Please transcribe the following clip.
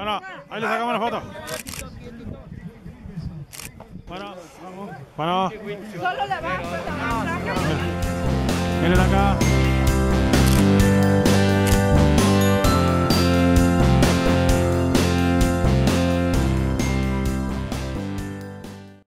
Bueno, Ahí le sacamos la foto. Bueno, vamos. Bueno. Solo la bajo, la bajo. Miren acá.